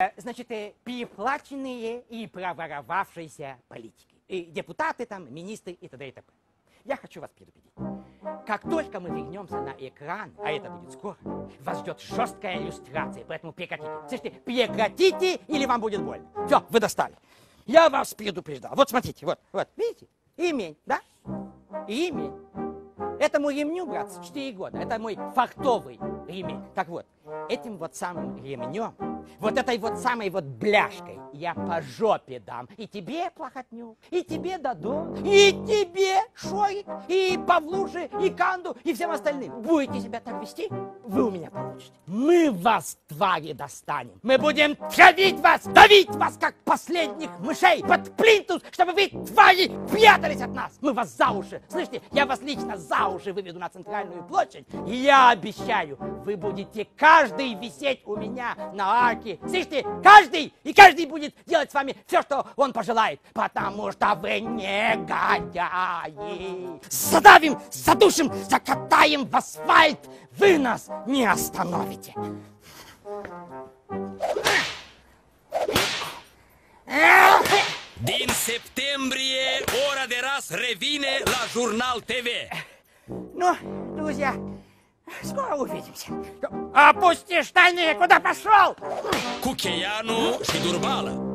Э, Значит, э, переплаченные и проворовавшиеся политики. И депутаты там, министры и т.д. и т.п. Я хочу вас предупредить. Как только мы вернемся на экран, а это будет скоро, вас ждет жесткая иллюстрация, поэтому прекратите. Слышите, прекратите, или вам будет больно. Все, вы достали. Я вас предупреждал. Вот смотрите, вот, вот, видите? Имень, да? Имень. Этому ремню, братцы, 4 года. Это мой фартовый ремень. Так вот, этим вот самым ремнем, вот этой вот самой вот бляшкой я по жопе дам. И тебе, плохотню, и тебе дадут, и тебе, И Павлуше, и Канду, и всем остальным. Будете себя так вести, вы у меня получите. Мы вас, твари, достанем. Мы будем травить вас, давить вас, как последних мышей под плинтус, чтобы вы, твари, прятались от нас. Мы вас за уши, слышите, я вас лично за уши выведу на центральную площадь. И я обещаю, вы будете каждый висеть у меня на арке. Слышите, каждый, и каждый будет делать с вами все, что он пожелает, потому что вы негодяи. Задавим, задушим, закатаем в асфальт. Вы нас не остановите. Din septembrie, ora de ras revine la Jurnal TV. Ну, друзья, скоро увидимся. Опусти штаны, куда пошел? Cheianu și Durbală.